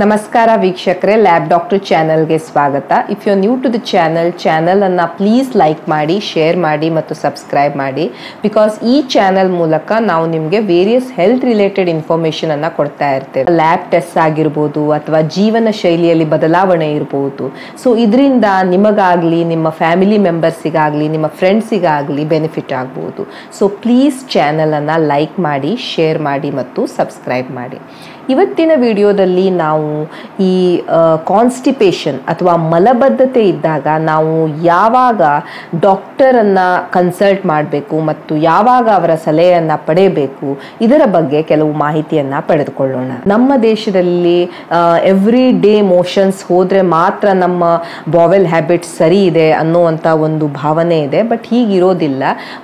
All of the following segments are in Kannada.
ನಮಸ್ಕಾರ ವೀಕ್ಷಕರೇ ಲ್ಯಾಬ್ ಡಾಕ್ಟರ್ ಚಾನಲ್ಗೆ ಸ್ವಾಗತ. If you new to the channel ಚಾನಲನ್ನು ಪ್ಲೀಸ್ ಲೈಕ್ ಮಾಡಿ ಶೇರ್ ಮಾಡಿ ಮತ್ತು ಸಬ್ಸ್ಕ್ರೈಬ್ ಮಾಡಿ. ಬಿಕಾಸ್ ಈ ಚಾನಲ್ ಮೂಲಕ ನಾವು ನಿಮಗೆ ವೇರಿಯಸ್ ಹೆಲ್ತ್ ರಿಲೇಟೆಡ್ ಇನ್ಫಾರ್ಮೇಷನ್ ಅನ್ನು ಕೊಡ್ತಾ ಇರ್ತೇವೆ. ಲ್ಯಾಬ್ ಟೆಸ್ಟ್ ಆಗಿರ್ಬೋದು ಅಥವಾ ಜೀವನ ಶೈಲಿಯಲ್ಲಿ ಬದಲಾವಣೆ ಇರ್ಬೋದು. ಸೊ ಇದರಿಂದ ನಿಮಗಾಗಲಿ, ನಿಮ್ಮ ಫ್ಯಾಮಿಲಿ ಮೆಂಬರ್ಸಿಗಾಗಲಿ ನಿಮ್ಮ ಫ್ರೆಂಡ್ಸಿಗಾಗಲಿ ಬೆನಿಫಿಟ್ ಆಗ್ಬೋದು. ಸೊ ಪ್ಲೀಸ್ ಚಾನಲನ್ನು ಲೈಕ್ ಮಾಡಿ ಶೇರ್ ಮಾಡಿ ಮತ್ತು ಸಬ್ಸ್ಕ್ರೈಬ್ ಮಾಡಿ. ಇವತ್ತಿನ ವಿಡಿಯೋದಲ್ಲಿ ನಾವು ಈ ಕಾನ್ಸ್ಟಿಪೇಷನ್ ಅಥವಾ ಮಲಬದ್ಧತೆ ಇದ್ದಾಗ ನಾವು ಯಾವಾಗ ಡಾಕ್ಟರನ್ನು ಕನ್ಸಲ್ಟ್ ಮಾಡಬೇಕು ಮತ್ತು ಯಾವಾಗ ಅವರ ಸಲಹೆಯನ್ನು ಪಡೆಯಬೇಕು ಇದರ ಬಗ್ಗೆ ಕೆಲವು ಮಾಹಿತಿಯನ್ನು ಪಡೆದುಕೊಳ್ಳೋಣ. ನಮ್ಮ ದೇಶದಲ್ಲಿ ಎವ್ರಿ ಡೇ ಮೋಷನ್ಸ್ ಹೋದರೆ ಮಾತ್ರ ನಮ್ಮ ಬಾವೆಲ್ ಹ್ಯಾಬಿಟ್ಸ್ ಸರಿ ಇದೆ ಅನ್ನುವಂಥ ಒಂದು ಭಾವನೆ ಇದೆ ಬಟ್ ಹೀಗಿರೋದಿಲ್ಲ.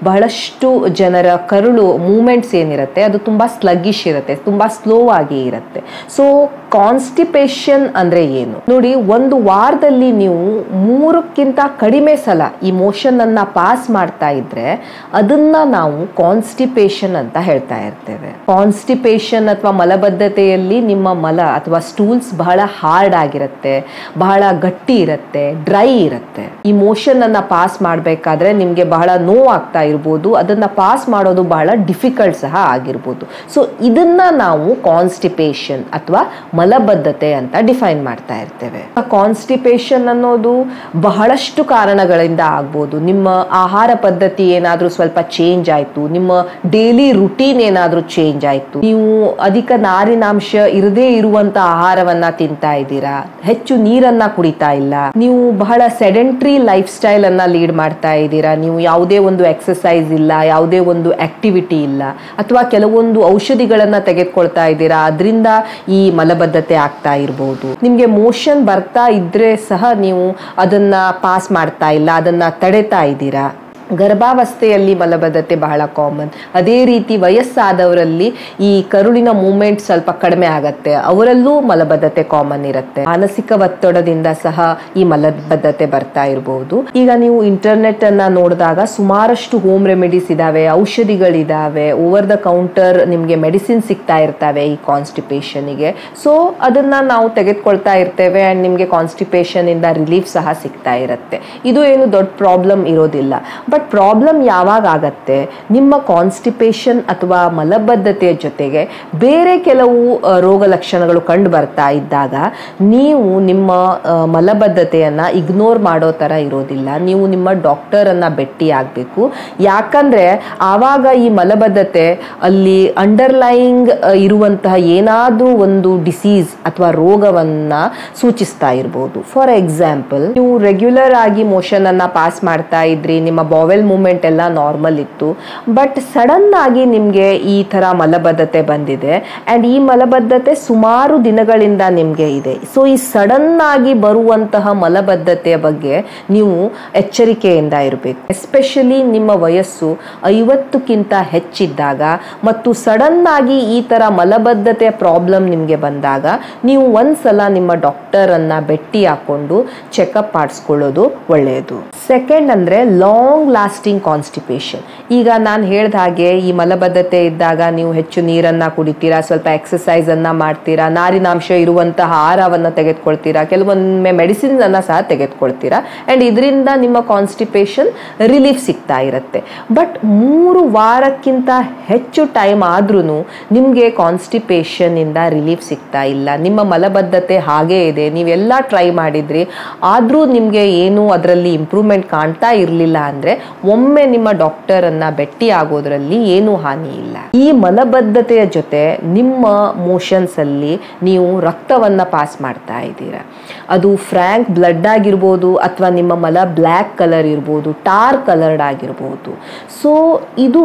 ಬಹಳಷ್ಟು ಜನರ ಕರುಳು ಮೂಮೆಂಟ್ಸ್ ಏನಿರುತ್ತೆ, ಅದು ತುಂಬ ಸ್ಲಗ್ಗಿಶ್ ಇರುತ್ತೆ, ತುಂಬ ಸ್ಲೋ ಆಗಿ ಇರುತ್ತೆ. ಸೊ ಕಾನ್ಸ್ಟಿಪೇಷನ್ ಅಂದ್ರೆ ಏನು? ನೋಡಿ, ಒಂದು ವಾರದಲ್ಲಿ ನೀವು ಮೂರಕ್ಕಿಂತ ಕಡಿಮೆ ಸಲ ಈ ಅನ್ನ ಪಾಸ್ ಮಾಡ್ತಾ ಇದ್ರೆ ಅದನ್ನ ನಾವು ಕಾನ್ಸ್ಟಿಪೇಷನ್ ಅಂತ ಹೇಳ್ತಾ ಇರ್ತೇವೆ. ಕಾನ್ಸ್ಟಿಪೇಷನ್ ಅಥವಾ ಮಲಬದ್ಧತೆಯಲ್ಲಿ ನಿಮ್ಮ ಮಲ ಅಥವಾ ಸ್ಟೂಲ್ಸ್ ಬಹಳ ಹಾರ್ಡ್ ಆಗಿರುತ್ತೆ, ಬಹಳ ಗಟ್ಟಿ ಇರುತ್ತೆ ಡ್ರೈ ಇರುತ್ತೆ. ಈ ಅನ್ನ ಪಾಸ್ ಮಾಡಬೇಕಾದ್ರೆ ನಿಮ್ಗೆ ಬಹಳ ನೋವು ಆಗ್ತಾ ಇರ್ಬೋದು, ಅದನ್ನ ಪಾಸ್ ಮಾಡೋದು ಬಹಳ ಡಿಫಿಕಲ್ಟ್ ಸಹ ಆಗಿರ್ಬೋದು. ಸೊ ಇದನ್ನ ನಾವು ಕಾನ್ಸ್ಟಿಪೇಷನ್ ಅಥವಾ ಮಲಬದ್ಧತೆ ಅಂತ ಡಿಫೈನ್ ಮಾಡ್ತಾ ಇರ್ತೇವೆ. ಕಾನ್ಸ್ಟಿಪೇಷನ್ ಅನ್ನೋದು ಬಹಳಷ್ಟು ಕಾರಣಗಳಿಂದ ಆಗ್ಬೋದು. ನಿಮ್ಮ ಆಹಾರ ಪದ್ಧತಿ ಏನಾದರೂ ಸ್ವಲ್ಪ ಚೇಂಜ್ ಆಯಿತು, ನಿಮ್ಮ ಡೈಲಿ ರುಟೀನ್ ಏನಾದರೂ ಚೇಂಜ್ ಆಯಿತು, ನೀವು ಅಧಿಕ ನಾರಿನಾಂಶ ಇರದೇ ಇರುವಂತ ಆಹಾರವನ್ನ ತಿಂತಾ ಇದ್ದೀರಾ, ಹೆಚ್ಚು ನೀರನ್ನ ಕುಡಿತಾ ಇಲ್ಲ, ನೀವು ಬಹಳ ಸೆಡೆಂಟ್ರಿ ಲೈಫ್ ಸ್ಟೈಲ್ ಅನ್ನ ಲೀಡ್ ಮಾಡ್ತಾ ಇದ್ದೀರಾ, ನೀವು ಯಾವುದೇ ಒಂದು ಎಕ್ಸಸೈಸ್ ಇಲ್ಲ, ಯಾವುದೇ ಒಂದು ಆಕ್ಟಿವಿಟಿ ಇಲ್ಲ, ಅಥವಾ ಕೆಲವೊಂದು ಔಷಧಿಗಳನ್ನ ತೆಗೆದುಕೊಳ್ತಾ ಇದ್ದೀರಾ ಅದರಿಂದ ಈ ಮಲಬದ್ಧತೆ ಆಗ್ತಾ ಇರಬಹುದು ನಿಮ್ಗೆ ಮೋಷನ್ ಬರ್ತಾ ಇದ್ರೆ ಸಹ ನೀವು ಅದನ್ನ ಪಾಸ್ ಮಾಡ್ತಾ ಇಲ್ಲ, ಅದನ್ನ ತಡೆತಾ ಇದ್ದೀರಾ? ಗರ್ಭಾವಸ್ಥೆಯಲ್ಲಿ ಮಲಬದ್ಧತೆ ಬಹಳ ಕಾಮನ್ ಅದೇ ರೀತಿ ವಯಸ್ಸಾದವರಲ್ಲಿ ಈ ಕರುಳಿನ ಮೂಮೆಂಟ್ ಸ್ವಲ್ಪ ಕಡಿಮೆ ಆಗತ್ತೆ. ಅವರಲ್ಲೂ ಮಲಬದ್ಧತೆ ಕಾಮನ್ ಇರುತ್ತೆ. ಮಾನಸಿಕ ಒತ್ತಡದಿಂದ ಸಹ ಈ ಮಲಬದ್ಧತೆ ಬರ್ತಾ ಇರಬಹುದು ಈಗ ನೀವು ಇಂಟರ್ನೆಟ್ ಅನ್ನ ನೋಡಿದಾಗ ಸುಮಾರಷ್ಟು ಹೋಮ್ ರೆಮಿಡೀಸ್ ಇದಾವೆ, ಔಷಧಿಗಳಿದಾವೆ ಓವರ್ ದ ಕೌಂಟರ್ ನಿಮ್ಗೆ ಮೆಡಿಸಿನ್ ಸಿಗ್ತಾ ಇರ್ತವೆ ಈ ಕಾನ್ಸ್ಟಿಪೇಷನ್ಗೆ ಸೊ ಅದನ್ನ ನಾವು ತೆಗೆದುಕೊಳ್ತಾ ಇರ್ತೇವೆ ಅಂಡ್ ನಿಮ್ಗೆ ಕಾನ್ಸ್ಟಿಪೇಷನ್ ಇಂದ ರಿಲೀಫ್ ಸಹ ಸಿಗ್ತಾ ಇರುತ್ತೆ. ಇದು ಏನು ದೊಡ್ಡ ಪ್ರಾಬ್ಲಮ್ ಇರೋದಿಲ್ಲ. ಪ್ರಾಬ್ಲಮ್ ಯಾವಾಗ ಆಗತ್ತೆ? ನಿಮ್ಮ ಕಾನ್ಸ್ಟಿಪೇಷನ್ ಅಥವಾ ಮಲಬದ್ಧತೆಯ ಜೊತೆಗೆ ಬೇರೆ ಕೆಲವು ರೋಗ ಲಕ್ಷಣಗಳು ಕಂಡು ಬರ್ತಾ ಇದ್ದಾಗ ನೀವು ನಿಮ್ಮ ಮಲಬದ್ಧತೆಯನ್ನು ಇಗ್ನೋರ್ ಮಾಡೋ ತರ ಇರೋದಿಲ್ಲ. ನೀವು ನಿಮ್ಮ ಡಾಕ್ಟರ್ ಅನ್ನ ಭೇಟಿ ಆಗಬೇಕು. ಯಾಕಂದ್ರೆ ಆವಾಗ ಈ ಮಲಬದ್ಧತೆ ಅಲ್ಲಿ ಅಂಡರ್ಲೈಯಿಂಗ್ ಇರುವಂತಹ ಏನಾದರೂ ಒಂದು ಡಿಸೀಸ್ ಅಥವಾ ರೋಗವನ್ನ ಸೂಚಿಸ್ತಾ ಇರ್ಬೋದು. ಫಾರ್ ಎಕ್ಸಾಂಪಲ್ ನೀವು ರೆಗ್ಯುಲರ್ ಆಗಿ ಮೋಷನನ್ನು ಪಾಸ್ ಮಾಡ್ತಾ ಇದ್ರಿ, ನಿಮ್ಮ ಬಾವೆಲ್ ಮೂಮೆಂಟ್ ಎಲ್ಲ ನಾರ್ಮಲ್ ಇತ್ತು. ಬಟ್ ಸಡನ್ ಆಗಿ ನಿಮಗೆ ಈ ತರ ಮಲಬದ್ಧತೆ ಬಂದಿದೆ. ಆ್ಯಂಡ್ ಈ ಮಲಬದ್ಧತೆ ಸುಮಾರು ದಿನಗಳಿಂದ ನಿಮಗೆ ಇದೆ. ಸೊ ಈ ಸಡನ್ ಆಗಿ ಬರುವಂತಹ ಮಲಬದ್ಧತೆಯ ಬಗ್ಗೆ ನೀವು ಎಚ್ಚರಿಕೆಯಿಂದ ಇರಬೇಕು. ಎಸ್ಪೆಷಲಿ ನಿಮ್ಮ ವಯಸ್ಸು ಐವತ್ತಕ್ಕಿಂತ ಹೆಚ್ಚಿದ್ದಾಗ ಮತ್ತು ಸಡನ್ ಆಗಿ ಈ ತರ ಮಲಬದ್ಧತೆಯ ಪ್ರಾಬ್ಲಮ್ ನಿಮಗೆ ಬಂದಾಗ ನೀವು ಒಂದ್ಸಲ ನಿಮ್ಮ ಡಾಕ್ಟರನ್ನು ಭೇಟಿ ಹಾಕೊಂಡು ಚೆಕಪ್ ಮಾಡಿಸ್ಕೊಳ್ಳೋದು ಒಳ್ಳೆಯದು ಸೆಕೆಂಡ್ ಅಂದ್ರೆ ಲಾಂಗ್ ಲಾಸ್ಟಿಂಗ್ ಕಾನ್ಸ್ಟಿಪೇಷನ್ ಈಗ ನಾನು ಹೇಳ್ದ ಹಾಗೆ ಈ ಮಲಬದ್ಧತೆ ಇದ್ದಾಗ ನೀವು ಹೆಚ್ಚು ನೀರನ್ನು ಕುಡಿತೀರಾ, ಸ್ವಲ್ಪ ಎಕ್ಸಸೈಸನ್ನು ಮಾಡ್ತೀರಾ, ನಾರಿನಾಂಶ ಇರುವಂತಹ ಆಹಾರವನ್ನು ತೆಗೆದುಕೊಳ್ತೀರಾ, ಕೆಲವೊಮ್ಮೆ ಮೆಡಿಸಿನ್ಸನ್ನು ಸಹ ತೆಗೆದುಕೊಳ್ತೀರಾ. ಆ್ಯಂಡ್ ಇದರಿಂದ ನಿಮ್ಮ ಕಾನ್ಸ್ಟಿಪೇಷನ್ ರಿಲೀಫ್ ಸಿಗ್ತಾ ಇರುತ್ತೆ. ಬಟ್ ಮೂರು ವಾರಕ್ಕಿಂತ ಹೆಚ್ಚು ಟೈಮ್ ಆದ್ರೂ ನಿಮಗೆ ಕಾನ್ಸ್ಟಿಪೇಷನಿಂದ ರಿಲೀಫ್ ಸಿಗ್ತಾ ಇಲ್ಲ. ನಿಮ್ಮ ಮಲಬದ್ಧತೆ ಹಾಗೇ ಇದೆ. ನೀವೆಲ್ಲ ಟ್ರೈ ಮಾಡಿದ್ರಿ. ಆದರೂ ನಿಮಗೆ ಏನು ಅದರಲ್ಲಿ ಇಂಪ್ರೂವ್ಮೆಂಟ್ ಕಾಣ್ತಾ ಇರಲಿಲ್ಲ ಅಂದ್ರೆ ಒಮ್ಮೆ ನಿಮ್ಮ ಡಾಕ್ಟರ್ ಅನ್ನ ಭೇಟಿ ಆಗೋದ್ರಲ್ಲಿ ಏನೂ ಹಾನಿ ಇಲ್ಲ. ಈ ಮಲಬದ್ಧತೆಯ ಜೊತೆ ನಿಮ್ಮ ಮೋಷನ್ಸ್ ಅಲ್ಲಿ ನೀವು ರಕ್ತವನ್ನ ಪಾಸ್ ಮಾಡ್ತಾ ಇದ್ದೀರಾ. ಅದು ಫ್ರ್ಯಾಂಕ್ ಬ್ಲಡ್ ಆಗಿರ್ಬೋದು ಅಥವಾ ನಿಮ್ಮ ಮಲ ಬ್ಲ್ಯಾಕ್ ಕಲರ್ ಇರ್ಬೋದು ಟಾರ್ ಕಲರ್ಡ್ ಆಗಿರ್ಬೋದು. ಸೊ, ಇದು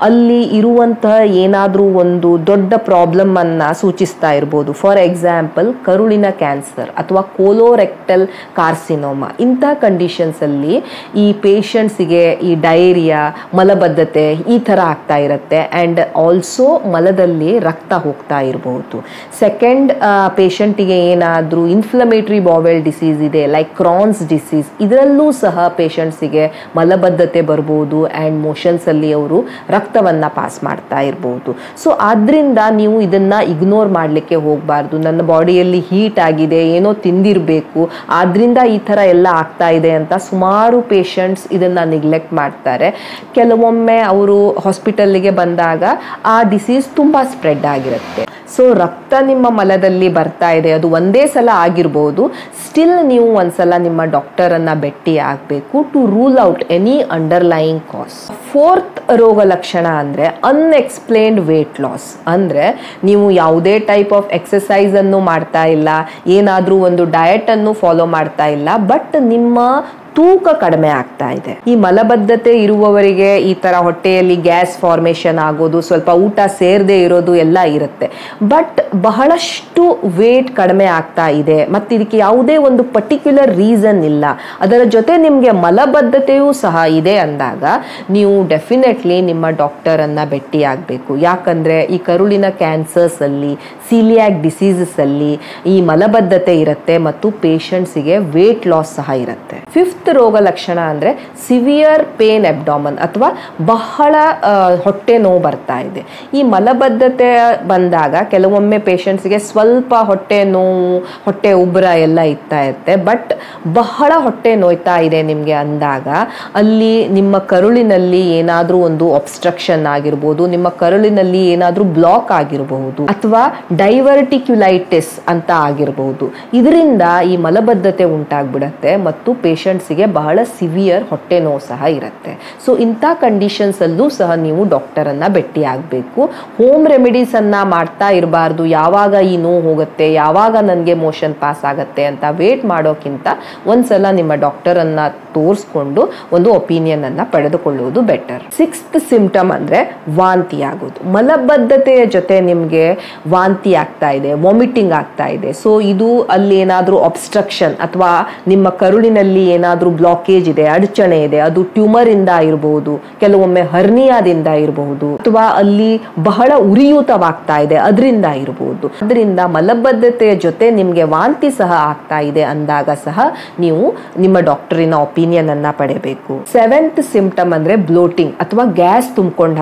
ಅಲ್ಲಿ ಇರುವಂತಹ ಏನಾದರೂ ಒಂದು ದೊಡ್ಡ ಪ್ರಾಬ್ಲಮ್ ಅನ್ನ ಸೂಚಿಸ್ತಾ ಇರ್ಬೋದು. ಫಾರ್ ಎಕ್ಸಾಂಪಲ್, ಕರುಳಿನ ಕ್ಯಾನ್ಸರ್ ಅಥವಾ ಕೋಲೋರೆಕ್ಟಲ್ ಕಾರ್ಸಿನೋಮಾ. ಇಂಥ ಕಂಡೀಷನ್ಸ್ ಅಲ್ಲಿ ಈ ಪೇಷಂಟ್ಸಿಗೆ ಈ ಡೈರಿಯಾ ಮಲಬದ್ಧತೆ ಈ ಥರ ಆಗ್ತಾ ಇರುತ್ತೆ. ಆ್ಯಂಡ್ ಆಲ್ಸೋ ಮಲದಲ್ಲಿ ರಕ್ತ ಹೋಗ್ತಾ ಇರಬಹುದು ಸೆಕೆಂಡ್ ಪೇಷಂಟಿಗೆ ಏನಾದರೂ ಇನ್ಫ್ಲಮೇಟ್ರಿ ಬಾವೆಲ್ ಡಿಸೀಸ್ ಇದೆ ಲೈಕ್ ಕ್ರಾನ್ಸ್ ಡಿಸೀಸ್ ಇದರಲ್ಲೂ ಸಹ ಪೇಷಂಟ್ಸಿಗೆ ಮಲಬದ್ಧತೆ ಬರ್ಬೋದು ಆ್ಯಂಡ್ ಮೋಷನ್ಸಲ್ಲಿ ಅವರು ರಕ್ತವನ್ನು ಪಾಸ್ ಮಾಡ್ತಾ ಇರಬಹುದು ಸೊ ಆದ್ದರಿಂದ ನೀವು ಇದನ್ನ ಇಗ್ನೋರ್ ಮಾಡಲಿಕ್ಕೆ ಹೋಗಬಾರ್ದು. ನನ್ನ ಬಾಡಿಯಲ್ಲಿ ಹೀಟ್ ಆಗಿದೆ, ಏನೋ ತಿಂದಿರಬೇಕು ಆದ್ದರಿಂದ ಈ ಥರ ಎಲ್ಲ ಆಗ್ತಾ ಇದೆ ಅಂತ ಸುಮಾರು ಪೇಷಂಟ್ಸ್ ಇದನ್ನ ನಿಗ್ಲೆಕ್ಟ್ ಮಾಡ್ತಾರೆ. ಕೆಲವೊಮ್ಮೆ ಅವರು ಹಾಸ್ಪಿಟಲ್ಗೆ ಬಂದಾಗ ಆ ಡಿಸೀಸ್ ತುಂಬ ಸ್ಪ್ರೆಡ್ ಆಗಿರುತ್ತೆ. ಸೊ ರಕ್ತ ನಿಮ್ಮ ಮಲದಲ್ಲಿ ಬರ್ತಾ ಇದೆ. ಅದು ಒಂದೇ ಸಲ ಆಗಿರ್ಬೋದು. ಸ್ಟಿಲ್ ನೀವು ಒಂದ್ಸಲ ನಿಮ್ಮ ಡಾಕ್ಟರನ್ನು ಭೇಟಿ ಆಗಬೇಕು to rule out any underlying cause fourth ರೋಗ ಲಕ್ಷಣ ಅಂದರೆ ಅನ್ಎಕ್ಸ್ಪ್ಲೇನ್ಡ್ ವೇಟ್ ಲಾಸ್ ಅಂದರೆ ನೀವು ಯಾವುದೇ ಟೈಪ್ ಆಫ್ ಎಕ್ಸಸೈಸನ್ನು ಮಾಡ್ತಾ ಇಲ್ಲ. ಏನಾದರೂ ಒಂದು ಡಯಟನ್ನು ಫಾಲೋ ಮಾಡ್ತಾ ಇಲ್ಲ. ಬಟ್ ನಿಮ್ಮ ತೂಕ ಕಡಿಮೆ ಆಗ್ತಾ ಇದೆ. ಈ ಮಲಬದ್ಧತೆ ಇರುವವರಿಗೆ ಈ ತರ ಹೊಟ್ಟೆಯಲ್ಲಿ ಗ್ಯಾಸ್ ಫಾರ್ಮೇಶನ್ ಆಗೋದು, ಸ್ವಲ್ಪ ಊಟ ಸೇರದೆ ಇರೋದು ಎಲ್ಲ ಇರುತ್ತೆ. ಬಟ್ ಬಹಳಷ್ಟು ವೇಟ್ ಕಡಿಮೆ ಆಗ್ತಾ ಇದೆ. ಮತ್ತು ಇದಕ್ಕೆ ಯಾವುದೇ ಒಂದು ಪರ್ಟಿಕ್ಯುಲರ್ ರೀಸನ್ ಇಲ್ಲ. ಅದರ ಜೊತೆ ನಿಮಗೆ ಮಲಬದ್ಧತೆಯೂ ಸಹ ಇದೆ ಅಂದಾಗ ನೀವು ಡೆಫಿನೆಟ್ಲಿ ನಿಮ್ಮ ಡಾಕ್ಟರ್ ಅನ್ನ ಭೇಟಿ ಆಗಬೇಕು. ಯಾಕಂದ್ರೆ ಈ ಕರುಳಿನ ಕ್ಯಾನ್ಸರ್ಸ್ ಅಲ್ಲಿ ಸೀಲಿಯಾಕ್ ಡಿಸೀಸಸ್ ಅಲ್ಲಿ ಈ ಮಲಬದ್ಧತೆ ಇರುತ್ತೆ ಮತ್ತು ಪೇಷಂಟ್ಸಿಗೆ ವೇಟ್ ಲಾಸ್ ಸಹ ಇರುತ್ತೆ. ಫಿಫ್ತ್ ರೋಗ ಲಕ್ಷಣ ಅಂದರೆ ಸಿವಿಯರ್ ಪೇನ್ ಅಬ್ಡಾಮನ್ ಅಥವಾ ಬಹಳ ಹೊಟ್ಟೆ ನೋವು ಬರ್ತಾ ಇದೆ. ಈ ಮಲಬದ್ಧತೆ ಬಂದಾಗ ಕೆಲವೊಮ್ಮೆ ಪೇಷಂಟ್ಸ್ಗೆ ಸ್ವಲ್ಪ ಹೊಟ್ಟೆ ನೋವು, ಹೊಟ್ಟೆ ಉಬ್ಬರ ಎಲ್ಲ ಇರ್ತಾ ಇರುತ್ತೆ. ಬಟ್ ಬಹಳ ಹೊಟ್ಟೆ ನೋಯ್ತಾ ಇದೆ ನಿಮಗೆ ಅಂದಾಗ ಅಲ್ಲಿ ನಿಮ್ಮ ಕರುಳಿನಲ್ಲಿ ಏನಾದರೂ ಒಂದು ಅಬ್ಸ್ಟ್ರಕ್ಷನ್ ಆಗಿರ್ಬೋದು, ನಿಮ್ಮ ಕರುಳಿನಲ್ಲಿ ಏನಾದರೂ ಬ್ಲಾಕ್ ಆಗಿರಬಹುದು ಅಥವಾ ಡೈವರ್ಟಿಕ್ಯುಲೈಟಿಸ್ ಅಂತ ಆಗಿರಬಹುದು. ಇದರಿಂದ ಈ ಮಲಬದ್ಧತೆ ಉಂಟಾಗ್ಬಿಡತ್ತೆ ಮತ್ತು ಪೇಷಂಟ್ಸಿಗೆ ಬಹಳ ಸಿವಿಯರ್ ಹೊಟ್ಟೆ ನೋವು ಸಹ ಇರುತ್ತೆ. ಸೊ ಇಂಥ ಕಂಡೀಷನ್ಸಲ್ಲೂ ಸಹ ನೀವು ಡಾಕ್ಟರನ್ನು ಭೇಟಿ ಆಗಬೇಕು. ಹೋಮ್ ರೆಮಿಡೀಸನ್ನು ಮಾಡ್ತಾ ಇರಬಾರ್ದು. ಯಾವಾಗ ಈ ನೋವು ಹೋಗುತ್ತೆ, ಯಾವಾಗ ನನಗೆ ಮೋಷನ್ ಪಾಸ್ ಆಗುತ್ತೆ ಅಂತ ವೇಟ್ ಮಾಡೋಕ್ಕಿಂತ ಒಂದ್ಸಲ ನಿಮ್ಮ ಡಾಕ್ಟರನ್ನು ತೋರಿಸ್ಕೊಂಡು ಒಂದು ಒಪಿನಿಯನನ್ನು ಪಡೆದುಕೊಳ್ಳುವುದು ಬೆಟರ್ ಸಿಕ್ಸ್ತ್ ಸಿಂಪ್ಟಮ್ ಅಂದರೆ ವಾಂತಿ ಆಗೋದು. ಮಲಬದ್ಧತೆಯ ಜೊತೆ ನಿಮಗೆ ವಾಂತಿ ಆಗ್ತಾ ಇದೆ ವಾಮಿಟಿಂಗ್ ಆಗ್ತಾ ಇದೆ. ಸೊ ಇದು ಅಲ್ಲಿ ಏನಾದರೂ ಅಬ್ಸ್ಟ್ರಕ್ಷನ್ ಅಥವಾ ನಿಮ್ಮ ಕರುಳಿನಲ್ಲಿ ಏನಾದರೂ ಬ್ಲಾಕೇಜ್ ಇದೆ, ಅಡಚಣೆ ಇದೆ, ಅದು ಟ್ಯೂಮರ್ ಇಂದ ಇರಬಹುದು ಕೆಲವೊಮ್ಮೆ ಹರ್ನಿಯಾದಿಂದ ಇರಬಹುದು ಅಥವಾ ಅಲ್ಲಿ ಬಹಳ ಉರಿಯೂತವಾಗ್ತಾ ಇದೆ, ಅದರಿಂದ ಇರಬಹುದು ಅದರಿಂದ ಮಲಬದ್ಧತೆಯ ಜೊತೆ ನಿಮಗೆ ವಾಂತಿ ಸಹ ಆಗ್ತಾ ಇದೆ ಅಂದಾಗ ಸಹ ನೀವು ನಿಮ್ಮ ಡಾಕ್ಟರಿನ ಒಪಿನಿಯನ್ ಅನ್ನ ಪಡೆಯಬೇಕು. ಸೆವೆಂತ್ ಸಿಂಪ್ಟಮ್ ಅಂದ್ರೆ ಬ್ಲೋಟಿಂಗ್ ಅಥವಾ ಗ್ಯಾಸ್ ತುಂಬಿಕೊಂಡ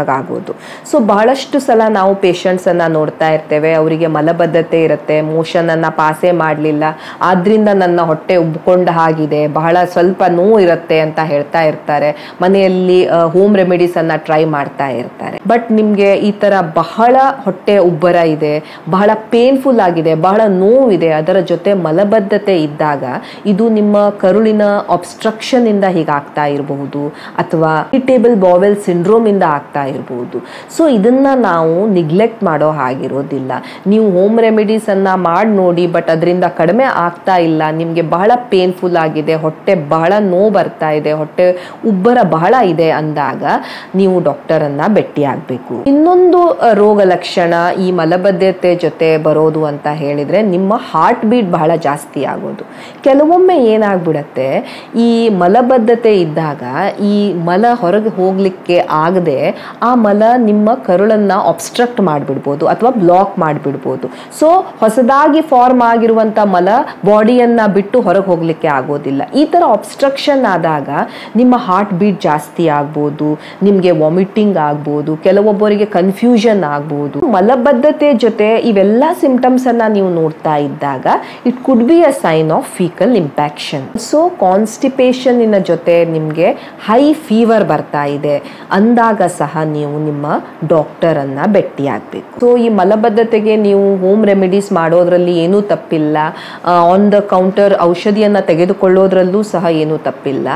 ಸೊ ಬಹಳಷ್ಟು ಸಲ ನಾವು ಪೇಷಂಟ್ಸ್ ಅನ್ನ ನೋಡ್ತಾ ಇರ್ತೇವೆ, ಅವರಿಗೆ ಮಲಬದ್ಧತೆ ಇರುತ್ತೆ ಮೋಷನ್ ಅನ್ನ ಪಾಸೇ ಮಾಡಲಿಲ್ಲ, ಆದ್ರಿಂದ ನನ್ನ ಹೊಟ್ಟೆ ಉಬ್ಕೊಂಡ ಹಾಗಿದೆ, ಬಹಳ ಸ್ವಲ್ಪ ನೋವು ಇರುತ್ತೆ ಅಂತ ಹೇಳ್ತಾ ಇರ್ತಾರೆ. ಮನೆಯಲ್ಲಿ ಹೋಮ್ ರೆಮಿಡೀಸ್ ಅನ್ನ ಟ್ರೈ ಮಾಡ್ತಾ ಇರ್ತಾರೆ. ಬಟ್ ನಿಮ್ಗೆ ಈ ತರ ಬಹಳ ಹೊಟ್ಟೆ ಉಬ್ಬರ ಇದೆ, ಬಹಳ ಪೇನ್ಫುಲ್ ಆಗಿದೆ, ಬಹಳ ನೋವಿದೆ, ಅದರ ಜೊತೆ ಮಲಬದ್ಧತೆ ಇದ್ದಾಗ ಇದು ನಿಮ್ಮ ಕರುಳಿನ ಅಬ್ಸ್ಟ್ರಕ್ಷನ್ ಇಂದ ಹೀಗಾಗ್ತಾ ಇರಬಹುದು ಅಥವಾ ಇರಿಟೇಬಲ್ ಬಾವೆಲ್ ಸಿಂಡ್ರೋಮ್ ಇಂದ ಆಗ್ತಾ ಇರಬಹುದು. ಸೊ ಇದನ್ನ ನಾವು ನಿಗ್ಲೆಕ್ಟ್ ಮಾಡೋ ಹಾಗಿರೋದಿಲ್ಲ. ನೀವು ಹೋಮ್ ರೆಮಿಡೀಸ್ ಅನ್ನ ಮಾಡಿ ನೋಡಿ ಬಟ್ ಅದರಿಂದ ಕಡಿಮೆ ಆಗ್ತಾ ಇಲ್ಲ, ನಿಮಗೆ ಬಹಳ ಪೇನ್ಫುಲ್ ಆಗಿದೆ, ಹೊಟ್ಟೆ ಬಹಳ ನೋವು ಬರ್ತಾ ಇದೆ, ಹೊಟ್ಟೆ ಉಬ್ಬರ ಬಹಳ ಇದೆ ಅಂದಾಗ ನೀವು ಡಾಕ್ಟರ್ ಅನ್ನ ಭೇಟಿ ಆಗಬೇಕು. ಇನ್ನೊಂದು ರೋಗ ಲಕ್ಷಣ ಈ ಮಲಬದ್ಧತೆ ಜೊತೆ ಬರೋದು ಅಂತ ಹೇಳಿದ್ರೆ ನಿಮ್ಮ ಹಾರ್ಟ್ ಬೀಟ್ ಬಹಳ ಜಾಸ್ತಿ ಆಗೋದು. ಕೆಲವೊಮ್ಮೆ ಏನಾಗ್ಬಿಡತ್ತೆ, ಈ ಮಲಬದ್ಧತೆ ಇದ್ದಾಗ ಈ ಮಲ ಹೊರಗೆ ಹೋಗ್ಲಿಕ್ಕೆ ಆಗದೆ ಆ ಮಲ ನಿಮ್ಮ ಕರುಳನ್ನ ಅಬ್ಸ್ಟ್ರಕ್ಟ್ ಮಾಡಿಬಿಡ್ಬೋದು ಅಥವಾ ಬ್ಲಾಕ್ ಮಾಡಿಬಿಡ್ಬೋದು. ಸೊ ಹೊಸದಾಗಿ ಫಾರ್ಮ್ ಆಗಿರುವಂತ ಮಲ ಬಾಡಿಯನ್ನ ಬಿಟ್ಟು ಹೊರಗೆ ಹೋಗ್ಲಿಕ್ಕೆ ಆಗೋದಿಲ್ಲ. ಈ ತರ ಅಬ್ಸ್ಟ್ರಕ್ಷನ್ ಆದಾಗ ನಿಮ್ಮ ಹಾರ್ಟ್ ಬೀಟ್ ಜಾಸ್ತಿ ಆಗ್ಬೋದು, ನಿಮಗೆ ವಾಮಿಟಿಂಗ್ ಆಗ್ಬೋದು, ಕೆಲವೊಬ್ಬರಿಗೆ ಕನ್ಫ್ಯೂಷನ್ ಆಗ್ಬೋದು. ಮಲಬದ್ಧತೆ ಜೊತೆ ಇವೆಲ್ಲ ಸಿಂಪ್ಟಮ್ಸನ್ನು ನೀವು ನೋಡ್ತಾ ಇದ್ದಾಗ it could be a sign of faecal impaction so ಕಾನ್ಸ್ಟಿಪೇಷನ್ನಿನ ಜೊತೆ ನಿಮಗೆ ಹೈ ಫೀವರ್ ಬರ್ತಾ ಇದೆ. ಅಂದಾಗ ಸಹ ನೀವು ನಿಮ್ಮ ಡಾಕ್ಟರ್ ಅನ್ನ ಭೇಟಿ ಆಗಬೇಕು ಸೊ ಈ ಮಲಬದ್ಧತೆಗೆ ನೀವು ಹೋಮ್ ರೆಮಿಡೀಸ್ ಮಾಡೋದ್ರಲ್ಲಿ ಏನೂ ತಪ್ಪಿಲ್ಲ. ಆನ್ ದ ಕೌಂಟರ್ ಔಷಧಿಯನ್ನು ತೆಗೆದುಕೊಳ್ಳೋದ್ರಲ್ಲೂ ಸಹ ಏನೂ ತಪ್ಪಿಲ್ಲ.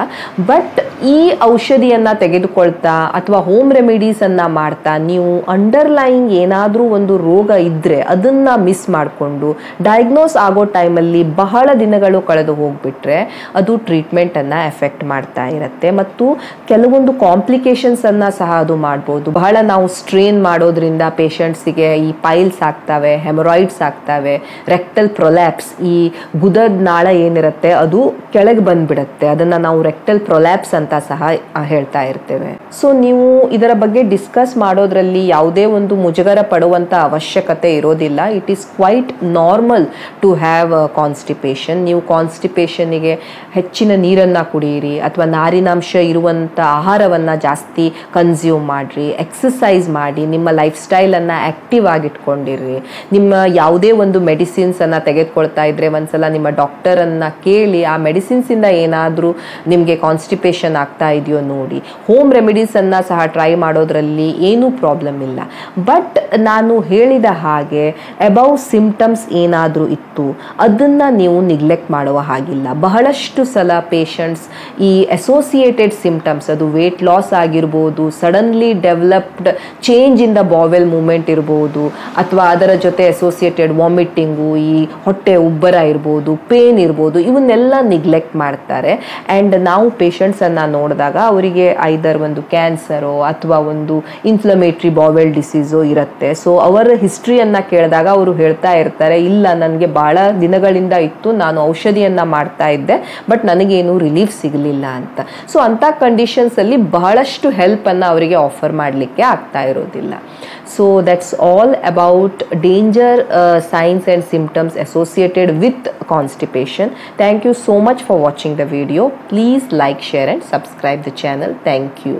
ಬಟ್ ಈ ಔಷಧಿಯನ್ನ ತೆಗೆದುಕೊಳ್ತಾ ಅಥವಾ ಹೋಮ್ ರೆಮಿಡೀಸ್ ಅನ್ನ ಮಾಡ್ತಾ ನೀವು ಅಂಡರ್ಲೈಯಿಂಗ್ ಏನಾದರೂ ಒಂದು ರೋಗ ಇದ್ರೆ ಅದನ್ನ ಮಿಸ್ ಮಾಡಿಕೊಂಡು ಡಯಾಗ್ನೋಸ್ ಆಗೋ ಟೈಮಲ್ಲಿ ಬಹಳ ದಿನಗಳು ಕಳೆದು ಹೋಗ್ಬಿಟ್ರೆ ಅದು ಟ್ರೀಟ್ಮೆಂಟ್ ಅನ್ನ ಎಫೆಕ್ಟ್ ಮಾಡ್ತಾ ಇರುತ್ತೆ. ಮತ್ತು ಕೆಲವೊಂದು ಕಾಂಪ್ಲಿಕೇಶನ್ಸ್ ಅನ್ನ ಸಹ ಅದು ಮಾಡ್ಬೋದು. ಬಹಳ ನಾವು ಸ್ಟ್ರೇನ್ ಮಾಡೋದ್ರಿಂದ ಪೇಷಂಟ್ಸಿಗೆ ಈ ಪೈಲ್ಸ್ ಆಗ್ತವೆ ಹೆಮರಾಯ್ಡ್ಸ್ ಆಗ್ತವೆ ರೆಕ್ಟಲ್ ಪ್ರೊಲ್ಯಾಪ್ಸ್ ಈ ಗುದದ ನಾಳ ಏನಿರುತ್ತೆ ಅದು ಕೆಳಗೆ ಬಂದ್ಬಿಡುತ್ತೆ. ಬಿಡುತ್ತೆ ಅದನ್ನು ನಾವು ರೆಕ್ಟಲ್ ಪ್ರೊಲ್ಯಾಪ್ಸ್ ಅಂತ ಸಹ ಹೇಳ್ತಾ ಇರ್ತೇವೆ. ಸೊ ನೀವು ಇದರ ಬಗ್ಗೆ ಡಿಸ್ಕಸ್ ಮಾಡೋದ್ರಲ್ಲಿ ಯಾವುದೇ ಒಂದು ಮುಜುಗರ ಪಡುವಂಥ ಅವಶ್ಯಕತೆ ಇರೋದಿಲ್ಲ. It is quite normal to have constipation ನೀವು ಕಾನ್ಸ್ಟಿಪೇಷನ್ಗೆ ಹೆಚ್ಚಿನ ನೀರನ್ನು ಕುಡಿಯಿರಿ ಅಥವಾ ನಾರಿನಾಂಶ ಇರುವಂಥ ಆಹಾರವನ್ನು ಜಾಸ್ತಿ ಕನ್ಸ್ಯೂಮ್ ಮಾಡಿರಿ ಎಕ್ಸಸೈಸ್ ಮಾಡಿ, ನಿಮ್ಮ ಲೈಫ್ ಸ್ಟೈಲನ್ನು ಆ್ಯಕ್ಟಿವ್ ಆಗಿಟ್ಕೊಂಡಿರಿ ನಿಮ್ಮ ಯಾವುದೇ ಒಂದು ಮೆಡಿಸಿನ್ಸನ್ನು ತೆಗೆದುಕೊಳ್ತಾ ಇದ್ರೆ ಒಂದ್ಸಲ ನಿಮ್ಮ ಡಾಕ್ಟರನ್ನು ಕೇಳಿ ಆ ಮೆಡಿಸಿನ್ಸಿಂದ ಏನಾದರೂ ನಿಮಗೆ ಕಾನ್ಸ್ಟಿಪೇಷನ್ ಆಗ್ತಾ ಇದೆಯೋ ನೋಡಿ ಹೋಮ್ ರೆಮಿಡೀಸನ್ನು ಸಹ ಟ್ರೈ ಮಾಡೋದ್ರಲ್ಲಿ ಏನೂ ಪ್ರಾಬ್ಲಮ್ ಇಲ್ಲ. ಬಟ್ ನಾನು ಹೇಳಿದ ಹಾಗೆ ಅಬೌವ್ ಸಿಂಪ್ಟಮ್ಸ್ ಏನಾದರೂ ಇತ್ತು, ಅದನ್ನು ನೀವು ನಿಗ್ಲೆಕ್ಟ್ ಮಾಡುವ ಹಾಗಿಲ್ಲ. ಬಹಳಷ್ಟು ಸಲ ಪೇಷಂಟ್ಸ್ ಈ ಅಸೋಸಿಯೇಟೆಡ್ ಸಿಂಪ್ಟಮ್ಸ್ ಅದು ವೇಟ್ ಲಾಸ್ ಆಗಿರ್ಬೋದು suddenly developed change in the bowel movement ಇರ್ಬೋದು, ಅಥವಾ ಅದರ ಜೊತೆ ಅಸೋಸಿಯೇಟೆಡ್ ವಾಮಿಟಿಂಗು ಈ ಹೊಟ್ಟೆ ಉಬ್ಬರ ಇರ್ಬೋದು ಪೇನ್ ಇರ್ಬೋದು, ಇವನ್ನೆಲ್ಲ ನಿಗ್ಲೆಕ್ಟ್ ಮಾಡ್ತಾರೆ. ಆ್ಯಂಡ್ ನಾವು ಪೇಷಂಟ್ಸನ್ನು ನೋಡಿದಾಗ ಅವರಿಗೆ ಐದರ್ ಒಂದು ಕ್ಯಾನ್ಸರೋ ಅಥವಾ ಒಂದು ಇನ್ಫ್ಲಮೇಟ್ರಿ ಬಾವೆಲ್ ಡಿಸೀಸು ಇರುತ್ತೆ. ಸೊ ಅವರ ಹಿಸ್ಟ್ರಿಯನ್ನು ಕೇಳಿದಾಗ ಅವರು ಹೇಳ್ತಾ ಇರ್ತಾರೆ, ಇಲ್ಲ, ನನಗೆ ಭಾಳ ದಿನಗಳಿಂದ ಇತ್ತು, ನಾನು ಔಷಧಿಯನ್ನು ಮಾಡ್ತಾ ಇದ್ದೆ, ಬಟ್ ನನಗೇನು ರಿಲೀಫ್ ಸಿಗಲಿಲ್ಲ ಅಂತ. ಸೊ ಅಂಥ ಕಂಡೀಷನ್ಸಲ್ಲಿ ಬಹಳಷ್ಟು ಹೆಲ್ಪನ್ನು ಅವರಿಗೆ ಆಫರ್ ಮಾಡಲಿಕ್ಕೆ ಆಗ್ತಾ ಇರೋದಿಲ್ಲ. So that's all about danger signs and symptoms associated with constipation thank you so much for watching the video. Please like, share and subscribe the channel. Thank you.